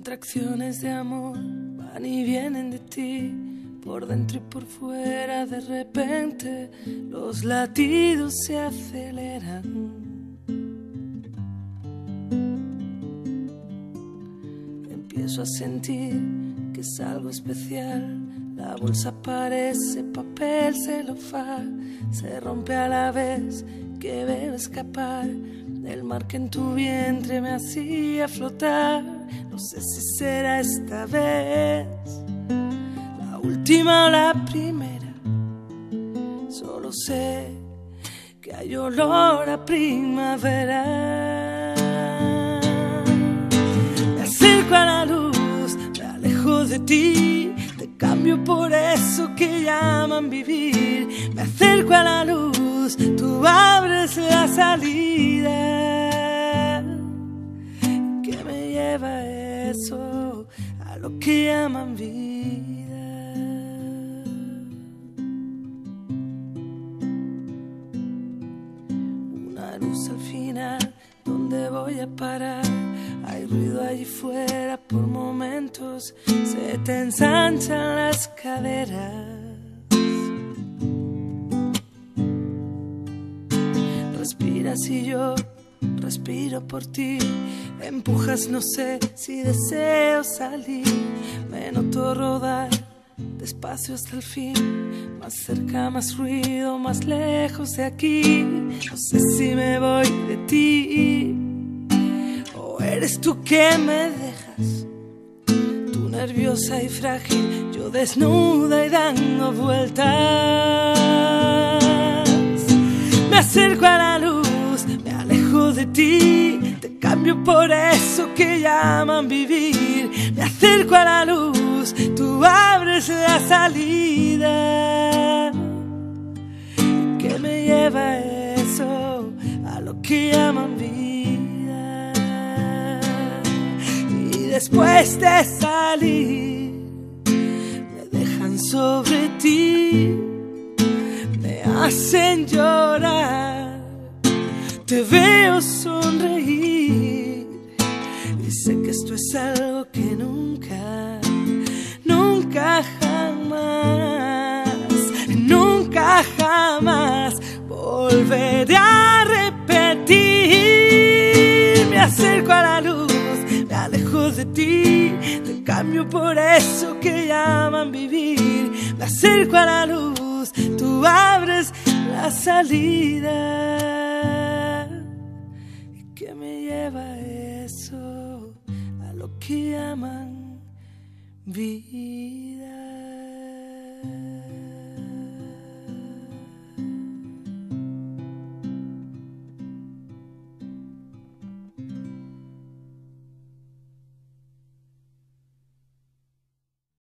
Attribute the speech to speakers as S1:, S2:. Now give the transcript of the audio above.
S1: contracciones de amor van y vienen de ti, por dentro y por fuera. De repente los latidos se aceleran. Empiezo a sentir que es algo especial. La bolsa parece papel celofán, se rompe a la vez que veo escapar del mar que en tu vientre me hacía flotar. Sé si será esta vez la última o la primera. Solo sé que hay olor a primavera. Me acerco a la luz, me alejo de ti. Te cambio por eso que llaman vivir. Me acerco a la luz, tú abres la salida. A lo que llaman vida? Una luz al final, ¿dónde voy a parar? Hay ruido allí fuera por momentos, se te ensanchan las caderas. Respiras y yo respiro por ti. Empujas, no sé si deseo salir. Me noto rodar despacio hasta el fin. Más cerca, más ruido, más lejos de aquí. No sé si me voy de ti o eres tú que me dejas. Tú nerviosa y frágil, yo desnuda y dando vueltas. Me acerco a la de ti, te cambio por eso que llaman vivir. Me acerco a la luz, tú abres la salida. ¿Qué me lleva eso a lo que llaman vida? Y después de salir, me dejan sobre ti me hacen llorar. Te veo sonreír y sé que esto es algo que nunca, nunca jamás, nunca jamás volveré a repetir. Me acerco a la luz, me alejo de ti, te cambio por eso que llaman vivir. Me acerco a la luz, tú abres la salida. lo que llaman vida.